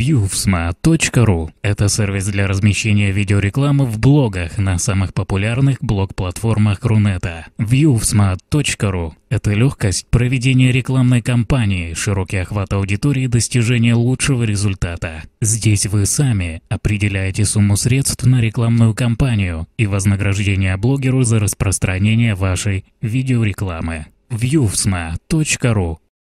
Viewsma.ru – это сервис для размещения видеорекламы в блогах на самых популярных блог-платформах Рунета. Viewsma.ru – это легкость проведения рекламной кампании, широкий охват аудитории и достижение лучшего результата. Здесь вы сами определяете сумму средств на рекламную кампанию и вознаграждение блогеру за распространение вашей видеорекламы. Viewsma.ru